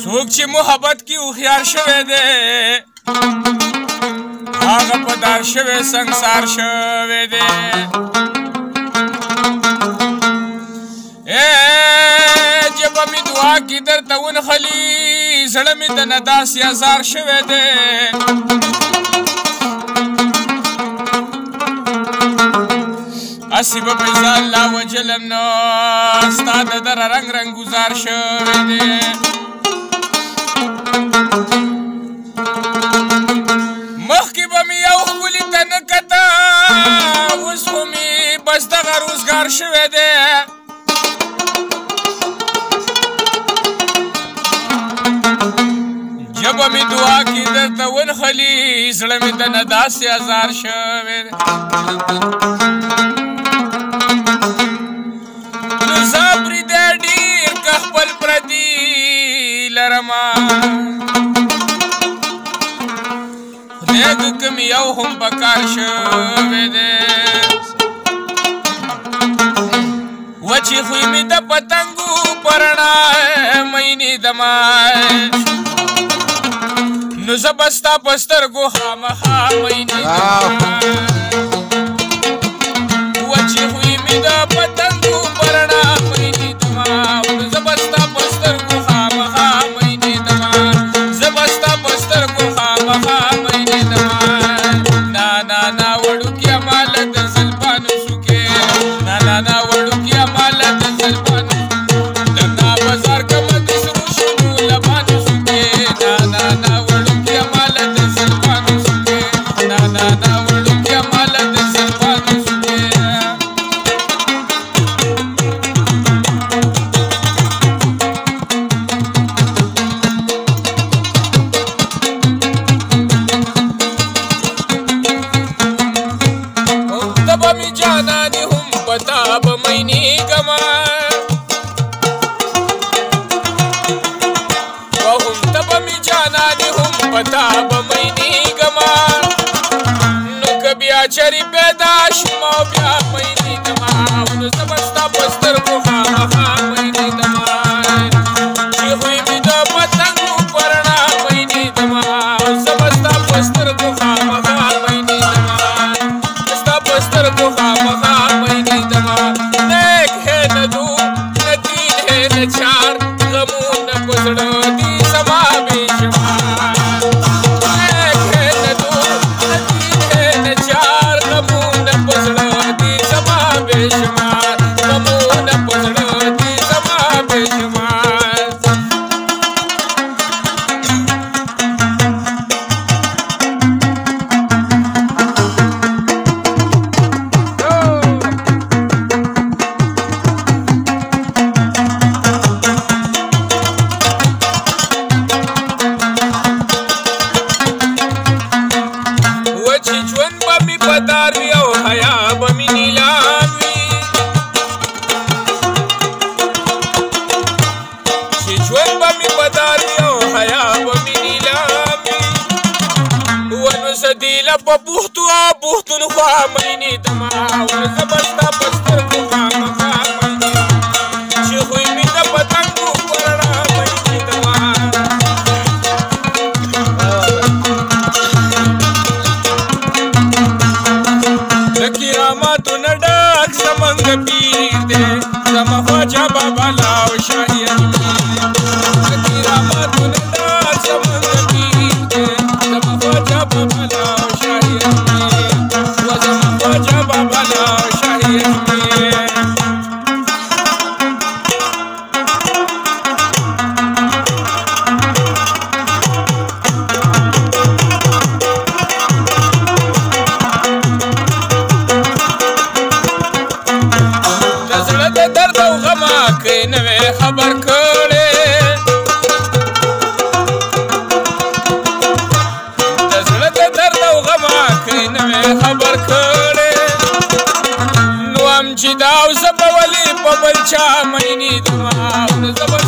څوک چې محبت کې هوښیار شوی دی هغه په دار شوی سنسار شوی دی جبه مې دعا کې درته ونښلي زړه مې د نه داسې ازار شوی دی نصیب پیسا الله وجلم نو استاد در رنگ رنگ گزار شوی دی مخکې به مې یو ښکلي ته نه کته اوس خو مې بس دغه روزګار شوی دی ژبه مې دعا کې درته ونښلي زړه مې د نه داسې ازار شوی دی صبر دې ډېر که خپل پردي لرما خدای که کم یو هم پکار شوی دی وچې خوی مې د پتنګو په رڼا مینې د نو زه به ستا په سترګو خامخا مینې وچې خوی مې د बमि जानानि बताब मैनी गमा बहुं तपमि जानानि हुं पतापमयिनी गमा कभी पे Espero com o rabo په بوختو بوختو خو مینه دما ور زبرستا پستر کو خامخا چې خو می د پتنګو ورنا مینه دما د کرامت نډک سمنګ پیر دې سم خواجه بابا درد او غم کې نه خبر کړي درد او غم کې نه خبر کړي نو ام چې دا اوس په ولي په بل چا مینه دما او زبر